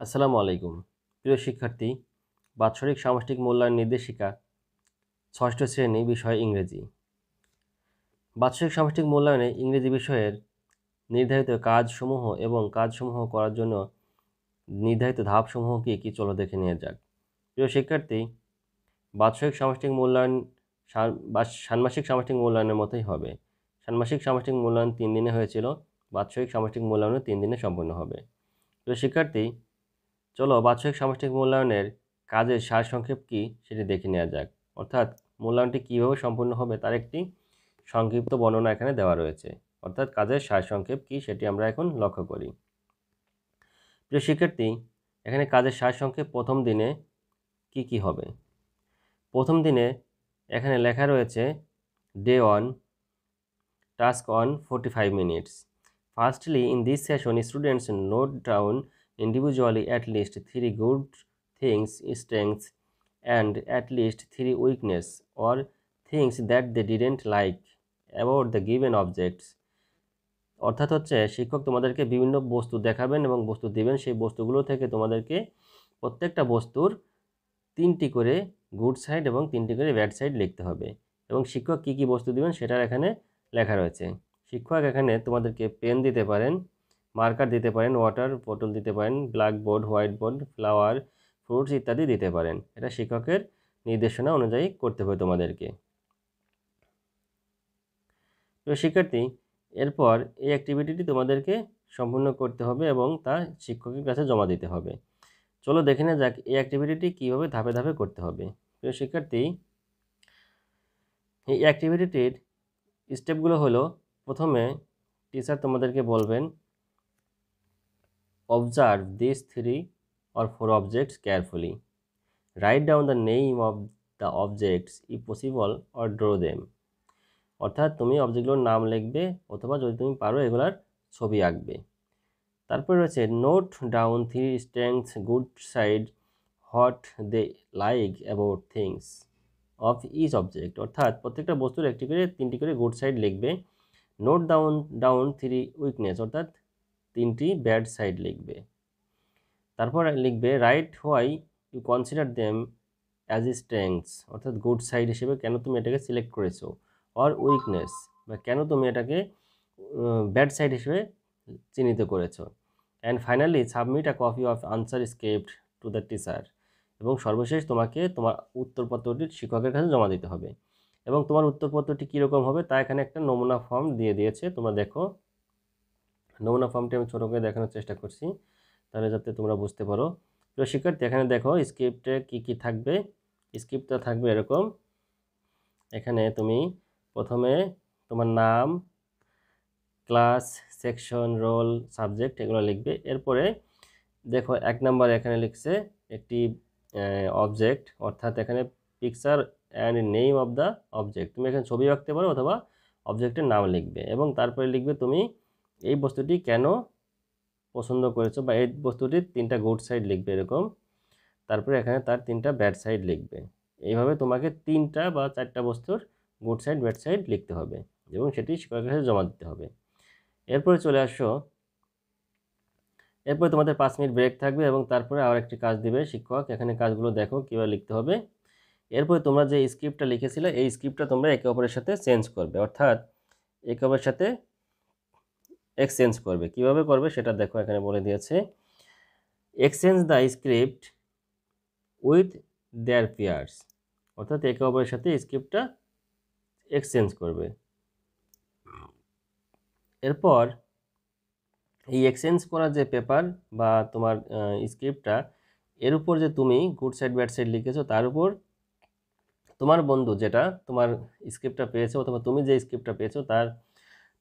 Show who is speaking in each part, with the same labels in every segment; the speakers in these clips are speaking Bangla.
Speaker 1: আসসালামু আলাইকুম। প্রিয় শিক্ষার্থী, বাৎসরিক সামষ্টিক মূল্যায়ন নির্দেশিকা ষষ্ঠ শ্রেণি বিষয় ইংরেজি। বাৎসরিক সামষ্টিক মূল্যায়নে ইংরেজি বিষয়ের নির্ধারিত কাজসমূহ এবং কাজসমূহ করার জন্য নির্ধারিত ধাপসমূহ কী কী চলো দেখে নিয়ে যাক। প্রিয় শিক্ষার্থী, বাৎসরিক সামষ্টিক মূল্যায়ন ষান্মাসিক সামষ্টিক মূল্যায়নের মতোই হবে। ষান্মাসিক সামষ্টিক মূল্যায়ন তিন দিনে হয়েছিল, বাৎসরিক সামষ্টিক মূল্যায়নও তিন দিনে সম্পন্ন হবে। প্রিয় শিক্ষার্থী চলো বাৎসরিক সামষ্টিক মূল্যায়নের কাজের সারসংক্ষেপ কী সেটি দেখে নেওয়া যাক। অর্থাৎ মূল্যায়নটি কীভাবে সম্পূর্ণ হবে তার একটি সংক্ষিপ্ত বর্ণনা এখানে দেওয়া রয়েছে। অর্থাৎ কাজের সারসংক্ষেপ কী সেটি আমরা এখন লক্ষ্য করি। প্রিয় শিক্ষার্থী, এখানে কাজের সারসংক্ষেপ প্রথম দিনে কি কি হবে? প্রথম দিনে এখানে লেখা রয়েছে day one task on forty five minutes firstly in this session students note down individually at least three good things, strengths, and at least three weakness or things that they didn't like about the given objects. অর্থাৎ হচ্ছে শিক্ষক তোমাদেরকে বিভিন্ন বস্তু দেখাবেন এবং বস্তু দিবেন। সেই বস্তুগুলো থেকে তোমাদেরকে প্রত্যেকটা বস্তুর তিনটি করে গুড সাইড এবং তিনটি করে ব্যাড সাইড লিখতে হবে। এবং শিক্ষক কী কী বস্তু দিবেন সেটার এখানে লেখা রয়েছে। শিক্ষক এখানে তোমাদেরকে পেন দিতে পারেন। মার্কার দিতে পারেন, ওয়াটার বোতল দিতে পারেন, blackboard white board flower, fruits ইত্যাদি দিতে পারেন। এটা শিক্ষকের নির্দেশনা অনুযায়ী করতে হবে তোমাদেরকে। তো শিক্ষার্থী, এরপর এই অ্যাক্টিভিটিটি তোমাদেরকে সম্পূর্ণ করতে হবে এবং তা শিক্ষকের কাছে জমা দিতে হবে। চলো দেখে না যাক এই অ্যাক্টিভিটিটি কীভাবে ধাপে ধাপে করতে হবে। প্রিয় শিক্ষার্থী, এই অ্যাক্টিভিটিটির স্টেপগুলো হলো, প্রথমে টিচার তোমাদেরকে বলবেন Observe these three or four objects carefully. Write down the name of the objects, if possible, or draw them. অর্থাৎ তুমি অবজেক্টগুলোর নাম লিখবে অথবা যদি তুমি পারো এগুলার ছবি আঁকবে তারপরে রয়েছে note down three strengths good side what they like about things of each object অর্থাৎ প্রত্যেকটা বস্তুর একটি করে, তিনটি করে গুড সাইড লিখবে note down down three weakness অর্থাৎ তিনটি ব্যাড সাইড লিখবে। তারপর লিখবে write why you consider them as a strengths অর্থাৎ গুড সাইড হিসেবে কেন তুমি এটাকে সিলেক্ট করেছ? অর উইকনেস বা কেন তুমি এটাকে ব্যাড সাইড হিসেবে চিহ্নিত করেছ? And finally submit a copy of answer script to the teacher এবং সর্বশেষ তোমাকে তোমার উত্তরপত্রটি শিক্ষকের কাছে জমা দিতে হবে। এবং তোমার উত্তরপত্রটি কীরকম হবে তা এখানে একটা নমুনা ফর্ম দিয়ে দিয়েছে। তোমরা দেখো নমুনা ফর্মটি আমি ছোটো করে দেখানোর চেষ্টা করছি, তাহলে যাতে তোমরা বুঝতে পারো। তো শিক্ষার্থী, এখানে দেখো স্ক্রিপ্টে কি কি থাকবে। স্ক্রিপ্টটা থাকবে এরকম, এখানে তুমি প্রথমে তোমার নাম ক্লাস সেকশন রোল সাবজেক্ট এগুলো লিখবে। এরপরে দেখো এক নাম্বার এখানে লিখছে একটি অবজেক্ট অর্থাৎ এখানে picture and name of the object তুমি এখানে ছবি আঁকতে পারো অথবা অবজেক্টের নাম লিখবে এবং তারপরে লিখবে তুমি এই বস্তুটি কেন পছন্দ করেছ বা এই বস্তুটির তিনটা গুড সাইড লিখবে এরকম, তারপরে এখানে তার তিনটা ব্যাড সাইড লিখবে। এইভাবে তোমাকে তিনটা বা চারটা বস্তুর গুড সাইড ব্যাড সাইড লিখতে হবে এবং সেটি শিক্ষকের কাছে জমা দিতে হবে। এরপরে চলে আসো, এরপরে তোমাদের পাঁচ মিনিট ব্রেক থাকবে এবং তারপরে আবার একটি কাজ দিবে শিক্ষক, এখানে কাজগুলো দেখো কীভাবে লিখতে হবে। এরপরে তোমরা যে স্ক্রিপ্টটা লিখেছিলে, এই স্ক্রিপ্টটা তোমরা একে অপরের সাথে চেঞ্জ করবে, অর্থাৎ একে অপরের সাথে এক্সচেঞ্জ করবে। কীভাবে করবে সেটা দেখো এখানে বলে দিয়েছে। Exchange the script with their peers. অর্থাৎ একে অপরের সাথে স্ক্রিপ্টটা এক্সচেঞ্জ করবে। এরপর এই এক্সচেঞ্জ করা যে পেপার বা তোমার স্ক্রিপ্টটা, এর উপর যে তুমি গুড সাইড, ব্যাড সাইড লিখেছো, তার উপর তোমার বন্ধু যেটা তোমার স্ক্রিপ্টটা পেয়েছ অথবা তুমি যে স্ক্রিপ্টটা পেয়েছ, তার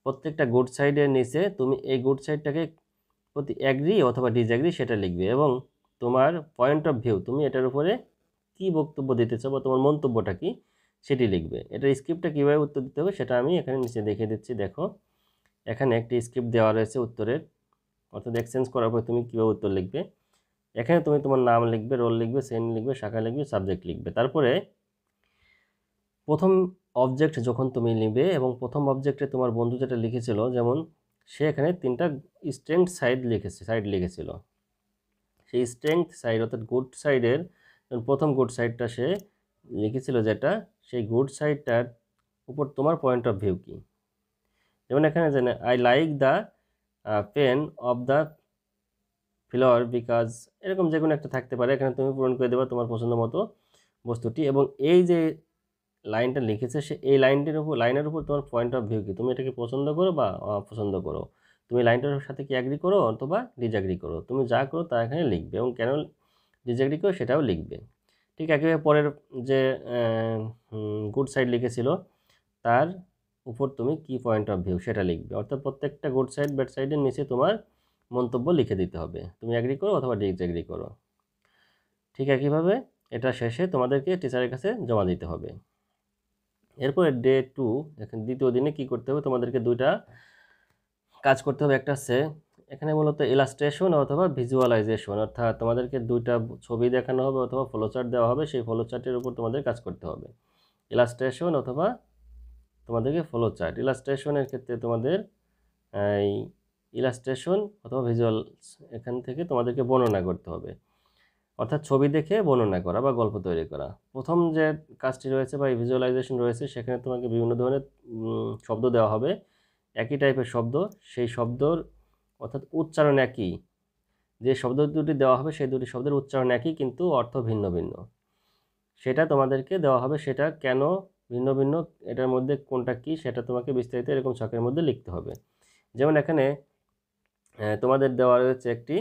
Speaker 1: প্রত্যেকটা গুড সাইডের নিচে তুমি এই গুড সাইডটাকে প্রতি অ্যাগ্রি অথবা ডিসঅ্যাগ্রি সেটা লিখবে এবং তোমার পয়েন্ট অফ ভিউ তুমি এটার উপরে কী বক্তব্য দিতে চাও বা তোমার মন্তব্যটা কি সেটি লিখবে। এটার স্ক্রিপ্টটা কীভাবে উত্তর দিতে হবে সেটা আমি এখানে নিচে দেখে দিচ্ছি। দেখো, এখানে একটি স্ক্রিপ্ট দেওয়া রয়েছে উত্তরের। অর্থাৎ এক্সচেঞ্জ করার পর তুমি কীভাবে উত্তর লিখবে? এখানে তুমি তোমার নাম লিখবে রোল লিখবে শ্রেণি লিখবে, শাখা লিখবে সাবজেক্ট লিখবে। তারপরে প্রথম অবজেক্ট যখন তুমি নিবে এবং প্রথম অবজেক্টে তোমার বন্ধু যেটা লিখেছিল, যেমন সে এখানে তিনটা স্ট্রেংথ সাইড লিখেছে সাইড লিখেছিল। সেই স্ট্রেংথ সাইড অর্থাৎ গুড সাইডের প্রথম গুড সাইডটা সে লিখেছিল যেটা, সেই গুড সাইডটার উপর তোমার পয়েন্ট অফ ভিউ কী? যেমন এখানে জানে I like the pen of the floor because এরকম যে কোনো একটা থাকতে পারে, এখানে তুমি পূরণ করে দেবা তোমার পছন্দ মতো বস্তুটি। এবং এই যে লাইনটা লিখেছে সে, এই লাইনটির উপর লাইনের উপর তোমার পয়েন্ট অফ ভিউ কি? তুমি এটাকে পছন্দ করো বা অপছন্দ করো? তুমি লাইনটার সাথে কি অ্যাগ্রি করো অথবা ডিজঅ্যাগ্রি করো? তুমি যা করো তা এখানে লিখবে এবং কেন ডিজঅ্যাগ্রি করো সেটাও লিখবে। ঠিক একেবারে পরের যে গুড সাইড লিখেছিল, তার উপর তুমি কি পয়েন্ট অফ ভিউ সেটা লিখবে। অর্থাৎ প্রত্যেকটা গুড সাইড ব্যাড সাইডের নিচে তোমার মন্তব্য লিখে দিতে হবে। তুমি অ্যাগ্রি করো অথবা ডিসঅ্যাগ্রি করো। ঠিক একইভাবে এটা শেষে তোমাদেরকে টিচারের কাছে জমা দিতে হবে। এরপরে ডে টু এখন দ্বিতীয় দিনে কি করতে হবে? তোমাদেরকে দুইটা কাজ করতে হবে। একটা হচ্ছে এখানে মূলত ইলাস্ট্রেশন অথবা ভিজুয়ালাইজেশন অর্থাৎ তোমাদেরকে দুইটা ছবি দেখানো হবে অথবা ফ্লোচার্ট দেওয়া হবে। সেই ফলোচার্টের উপর তোমাদের কাজ করতে হবে। ইলাস্ট্রেশন অথবা তোমাদেরকে ফলোচার্ট ইলাস্ট্রেশনের ক্ষেত্রে তোমাদের, এই ইলাস্ট্রেশন অথবা ভিজুয়াল এখান থেকে তোমাদেরকে বর্ণনা করতে হবে। অর্থাৎ ছবি দেখে বর্ণনা করা বা গল্প তৈরি করা। প্রথম যে কাজটি রয়েছে বা ভিজুয়ালাইজেশন রয়েছে, সেখানে তোমাকে বিভিন্ন ধরনের শব্দ দেওয়া হবে। একই টাইপের শব্দ, সেই শব্দর অর্থাৎ উচ্চারণ একই। যে শব্দ দুটি দেওয়া হবে, সেই দুটি শব্দের উচ্চারণ একই, কিন্তু অর্থ ভিন্ন ভিন্ন। সেটা তোমাদেরকে দেওয়া হবে, সেটা কেন ভিন্ন ভিন্ন, এটার মধ্যে কোনটা কি, সেটা তোমাকে বিস্তারিত এরকম ছকের মধ্যে লিখতে হবে। যেমন এখানে তোমাদের দেওয়া রয়েছে একটি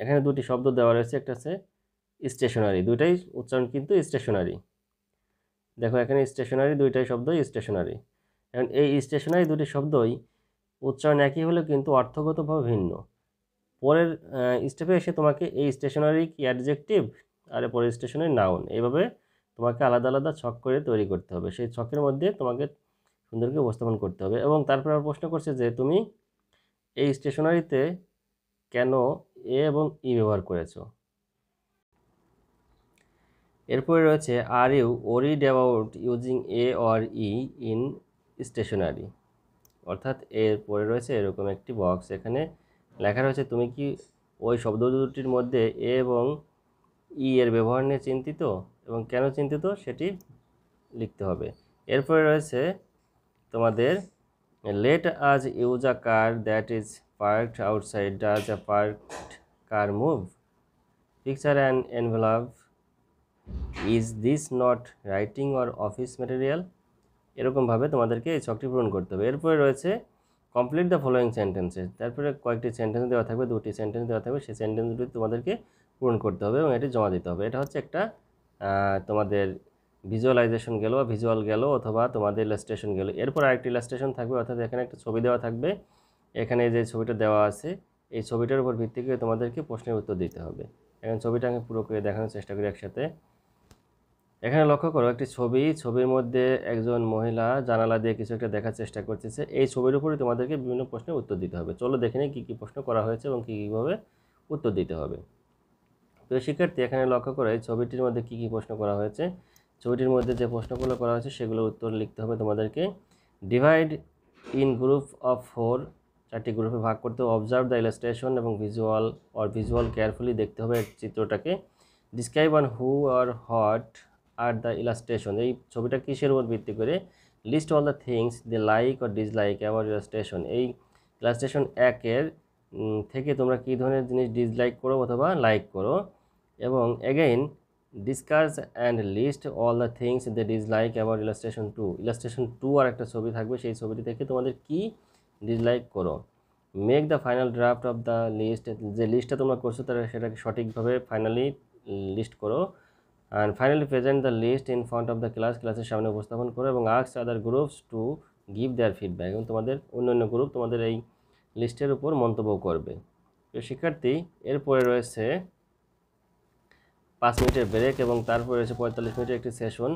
Speaker 1: এখানে দুটি শব্দ দেওয়া রয়েছে, একটা আছে স্টেশনারি দুইটাই উচ্চারণ কিন্তু স্টেশনারি দেখো, এখানে স্টেশনারি দুইটাই শব্দ স্টেশনারি এখন এই স্টেশনারি দুটি শব্দই উচ্চারণ একই হলেও কিন্তু অর্থগতভাবে ভিন্ন। পরের স্টেপে এসে তোমাকে এই স্টেশনারি কি অ্যাডজেক্টিভ আর পরের স্টেশনারি নাউন এইভাবে তোমাকে আলাদা আলাদা ছক করে তৈরি করতে হবে। সেই ছকের মধ্যে তোমাকে সুন্দরকে উপস্থাপন করতে হবে। এবং তারপর প্রশ্ন করছে যে তুমি এই স্টেশনারিতে কেন এ এবং ই ব্যবহার করেছ? এরপরে রয়েছে are you worried about using a or e in stationery অর্থাৎ এরপরে রয়েছে এরকম একটি বক্স এখানে লেখা রয়েছে, তুমি কি ওই শব্দ দুটির মধ্যে এ এবং ই এর ব্যবহার নিয়ে চিন্তিত? এবং কেন চিন্তিত? সেটি লিখতে হবে। এরপরে রয়েছে তোমাদের let us use a car that is parked outside does a parked car move? Picture an envelope. Is this not writing or office material? এরকমভাবে তোমাদেরকে এই ছকটি পূরণ করতে হবে। এরপরে রয়েছে কমপ্লিট দ্য ফলোয়িং সেন্টেন্সেস তারপরে কয়েকটি সেন্টেন্স দেওয়া থাকবে, দুটি সেন্টেন্স দেওয়া থাকবে, সেই সেন্টেন্স দুটি তোমাদেরকে পূরণ করতে হবে এবং এটি জমা দিতে হবে। এটা হচ্ছে একটা তোমাদের ভিজুয়ালাইজেশন গেল বা ভিজুয়াল গেল অথবা তোমাদের ইলাস্ট্রেশন গেল। এরপর আরেকটি ইলাস্ট্রেশন থাকবে, অর্থাৎ এখানে একটা ছবি দেওয়া থাকবে। এখানে যে ছবিটা দেওয়া আছে, এই ছবিটার উপর ভিত্তি করে তোমাদেরকে প্রশ্নের উত্তর দিতে হবে। এখন ছবিটা আমি পুরো করে দেখানোর চেষ্টা করি একসাথে। এখানে লক্ষ্য করো, একটি ছবি, ছবির মধ্যে একজন মহিলা জানালা দিয়ে কিছু একটা দেখার চেষ্টা করতেছে। এই ছবির উপরে তোমাদেরকে বিভিন্ন প্রশ্নের উত্তর দিতে হবে। চলো দেখে নিই কী কী প্রশ্ন করা হয়েছে এবং কী, কীভাবে উত্তর দিতে হবে। তো শিক্ষার্থী, এখানে লক্ষ্য করে, এই ছবিটির মধ্যে কী কী প্রশ্ন করা হয়েছে? ছবিটির মধ্যে যে প্রশ্নগুলো করা হয়েছে সেগুলো উত্তর লিখতে হবে তোমাদেরকে। Divide in group of four চারটি গ্রুপে ভাগ করতে অবজার্ভ দ্য ইলাস্ট্রেশন এবং ভিজুয়াল অর ভিজুয়াল কেয়ারফুলি দেখতে হবে চিত্রটাকে। Describe on who are what are the illustration এই ছবিটা কিসের উপর ভিত্তি করে? List all the things they like or dislike our illustration এই ইলাস্ট্রেশন একের থেকে তোমরা কী ধরনের জিনিস ডিসলাইক করো অথবা লাইক করো। এবং again discuss and list all the things they dislike our illustration two illustration two আর একটা ছবি থাকবে। সেই ছবিটি থেকে তোমাদের কী ডিসলাইক করো। Make the final draft of the list যে লিস্টটা তোমরা করছ তারা সেটাকে সঠিকভাবে ফাইনালি লিস্ট করো। And finally present the list in front of the class ক্লাসের সামনে উপস্থাপন করো এবং আক্স other groups to give their feedback এবং তোমাদের অন্যান্য গ্রুপ তোমাদের এই লিস্টের উপর মন্তব্য করবে। তো শিক্ষার্থী, এরপরে রয়েছে পাঁচ মিনিটের ব্রেক এবং তারপরে রয়েছে পঁয়তাল্লিশ মিনিটের একটি session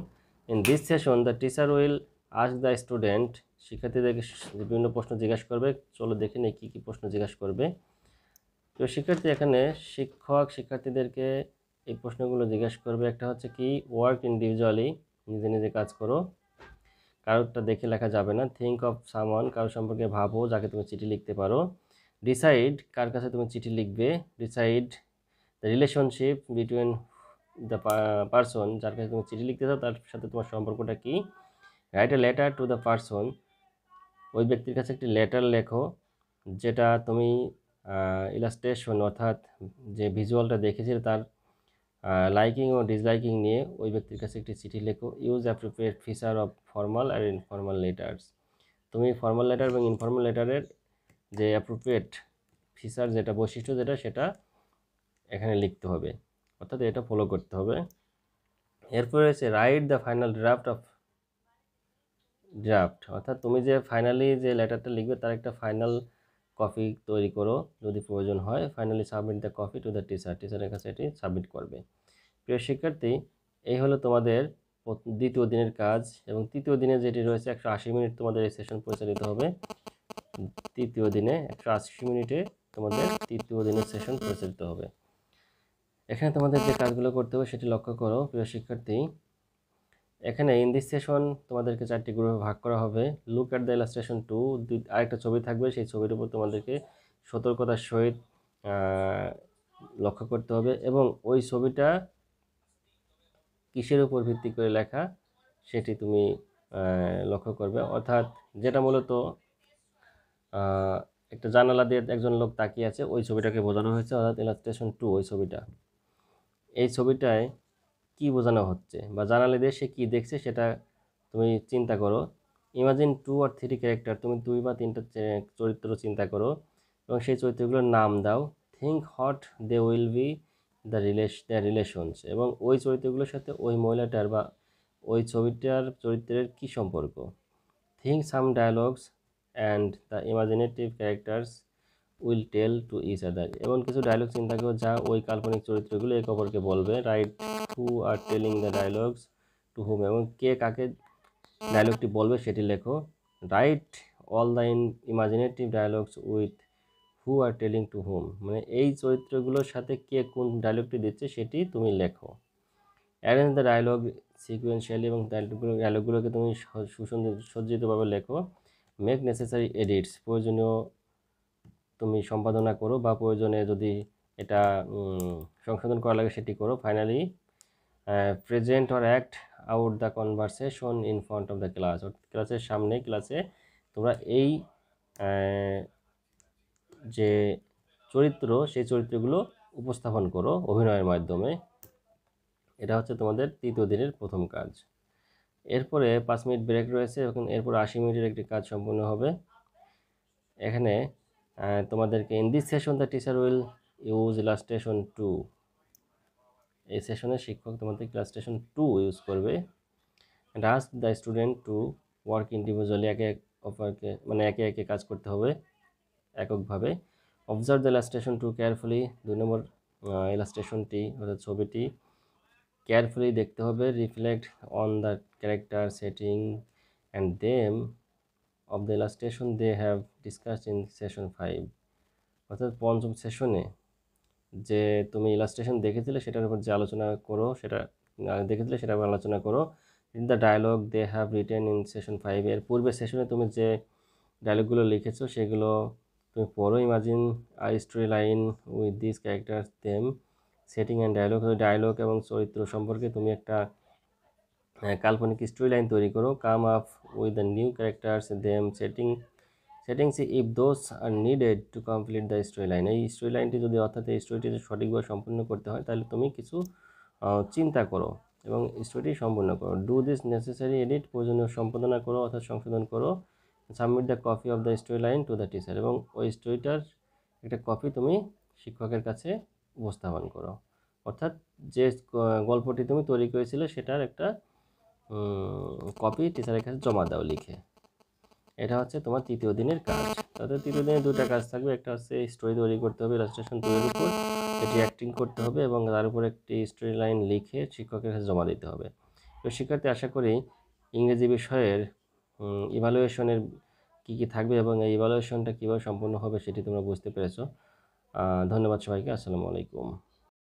Speaker 1: in this session the teacher will ask the student শিক্ষার্থীদেরকে বিভিন্ন প্রশ্ন জিজ্ঞাসা করবে। চলো দেখে নিই কী কী প্রশ্ন জিজ্ঞাসা করবে। তো শিক্ষার্থী এখানে শিক্ষক শিক্ষার্থীদেরকে এই প্রশ্নগুলো জিজ্ঞাসা করবে। একটা হচ্ছে কি ওয়ার্ক ইন্ডিভিজুয়ালি নিজে নিজে কাজ করো। কারোরটা দেখে লেখা যাবে না। থিঙ্ক অফ সামওয়ান কারোর সম্পর্কে ভাবো, যাকে তুমি চিঠি লিখতে পারো। ডিসাইড কার কাছে তুমি চিঠি লিখবে। Decide the relationship between the person যার কাছে তুমি চিঠি লিখতে চাও, তার সাথে তোমার সম্পর্কটা কি। Write a letter to the person ওই ব্যক্তির কাছে একটি লেটার লেখো, যেটা তুমি ইলাস্ট্রেশন অর্থাৎ যে ভিজুয়ালটা দেখেছিলে তার লাইকিং ও ডিসলাইকিং নিয়ে ওই ব্যক্তির কাছে একটি চিঠি লেখো use appropriate feature of formal R informal letters তুমি ফর্মাল লেটার এবং ইনফর্মাল লেটারের যে অ্যাপ্রোপ্রিয়েট ফিচার যেটা বৈশিষ্ট্য যেটা, সেটা এখানে লিখতে হবে। অর্থাৎ এটা ফলো করতে হবে। এরপরে হচ্ছে write the final draft of draft অর্থাৎ তুমি যে ফাইনালি যে লেটারটা লিখবে, তার একটা ফাইনাল কপি তৈরি করো, যদি প্রয়োজন হয় finally submit the copy to the teacher টিচারের কাছে এটি সাবমিট করবে। প্রিয় শিক্ষার্থী, এই হলো তোমাদের দ্বিতীয় দিনের কাজ, এবং তৃতীয় দিনে যেটি রয়েছে, একশো আশি মিনিট তোমাদের এই সেশন পরিচালিত হবে। তৃতীয় দিনে একশো আশি মিনিটে তোমাদের তৃতীয় দিনের সেশন পরিচালিত হবে। এখানে তোমাদের যে কাজগুলো করতে হবে, সেটি লক্ষ্য করো, প্রিয় শিক্ষার্থী। এখানে ইন দিস সেশন তোমাদেরকে চারটি গ্রুপে ভাগ করা হবে। Look at the illustration two আরেকটা ছবি থাকবে, সেই ছবির উপর তোমাদেরকে সতর্কতার সহিত লক্ষ্য করতে হবে এবং ওই ছবিটা কিসের উপর ভিত্তি করে লেখা সেটি তুমি লক্ষ্য করবে। অর্থাৎ যেটা মূলত একটা জানালা দিয়ে একজন লোক তাকিয়ে আছে, ওই ছবিটাকে বোঝানো হয়েছে। অর্থাৎ ইলাস্ট্রেশন টু ওই ছবিটা। এই ছবিটায় কি বোঝানো হচ্ছে বা জানালে দিয়ে সে কী দেখছে সেটা তুমি চিন্তা করো। Imagine two or three character তুমি দুই বা তিনটা চরিত্র চিন্তা করো এবং সেই চরিত্রগুলোর নাম দাও। Think what they will be the relation the relations এবং ওই চরিত্রগুলোর সাথে ওই মহিলাটার বা ওই ছবিটার চরিত্রের কী সম্পর্ক। Think some dialogues and the imaginative characters will tell to each other. এমন কিছু ডায়লগ চিন্তা করো যা ওই কাল্পনিক চরিত্রগুলো এক অপরকে বলবে। Write who are telling the dialogues to whom এবং কে কাকে ডায়লগটি বলবে সেটি লেখো। Write all the in imaginative dialogues with who are telling to whom মানে এই চরিত্রগুলোর সাথে কে কোন ডায়লগটি দিচ্ছে সেটি তুমি লেখো। অ্যারেঞ্জ দ্য ডায়লগ সিকুয়েন্সিয়ালি এবং ডায়লগগুলো ডায়লগগুলোকে তুমি সুসন্দর সজ্জিতভাবে লেখো। মেক নেসেসারি এডিটস প্রয়োজনীয় তুমি সম্পাদনা করো বা প্রয়োজনে যদি এটা সংশোধন করা লাগে সেটি করো। Finally present or act out the conversation in front of the class ক্লাসের সামনে ক্লাসে তোমরা এই যে চরিত্র, সেই চরিত্রগুলো উপস্থাপন করো অভিনয়ের মাধ্যমে। এটা হচ্ছে তোমাদের তৃতীয় দিনের প্রথম কাজ। এরপরে পাঁচ মিনিট ব্রেক রয়েছে এবং এরপর আশি মিনিটের একটি কাজ সম্পূর্ণ হবে। এখানে তোমাদেরকে in this session the teacher will use illustration two এই সেশনে শিক্ষক তোমাদের ইলাস্ট্রেশন টু ইউজ করবে and ask the student to work individually একে এক অপরকে মানে একে একে কাজ করতে হবে এককভাবে। Observe the illustration two carefully দুই নম্বর ইলাস্ট্রেশনটি অর্থাৎ ছবিটি কেয়ারফুলি দেখতে হবে reflect on the character setting and theme of the illustration they have discuss in session five অর্থাৎ পঞ্চম সেশনে যে তুমি ইলাস্ট্রেশন দেখেছিলে সেটার উপর যে আলোচনা করো, সেটা দেখেছিলে সেটা আলোচনা করো in the dialogue they have written in session five এর পূর্বে সেশনে তুমি যে ডায়লগগুলো লিখেছো, সেগুলো তুমি পড়ো imagine a story line with this character theme setting and dialogue dialogue এবং চরিত্র সম্পর্কে তুমি একটা কাল্পনিক স্টোরি লাইন তৈরি করো। Come up with the new characters theme setting settings if those are needed to complete the story line এই স্টোরি লাইনটি যদি অর্থাৎ এই স্টোরিটি সঠিকভাবে সম্পূর্ণ করতে হয়, তাহলে তুমি কিছু চিন্তা করো এবং স্টোরিটি সম্পূর্ণ করো। ডু দিস নেসেসারি এডিট প্রয়োজনীয় সম্পাদনা করো অর্থাৎ সংশোধন করো। Submit the copy of the story line to the teacher এবং ওই স্টোরিটার একটা কপি তুমি শিক্ষকের কাছে উপস্থাপন করো। অর্থাৎ যে গল্পটি তুমি তৈরি করেছিলে, সেটার একটা কপি টিচারের কাছে জমা দাও লিখে। এটা হচ্ছে তোমার তৃতীয় দিনের কাজ। তাদের তৃতীয় দিনে দুটা কাজ থাকবে। একটা হচ্ছে স্টোরি তৈরি করতে হবে ইলাস্ট্রেশন তৈরির উপর। এটি অ্যাক্টিং করতে হবে এবং তার উপর একটি স্টোরি লাইন লিখে শিক্ষকের কাছে জমা দিতে হবে। তো শিক্ষার্থী, আশা করি ইংরেজি বিষয়ের ইভালুয়েশনের কী কী থাকবে এবং এই ইভালুয়েশনটা কীভাবে সম্পূর্ণ হবে সেটি তোমরা বুঝতে পেরেছ। ধন্যবাদ সবাইকে। আসসালামু আলাইকুম।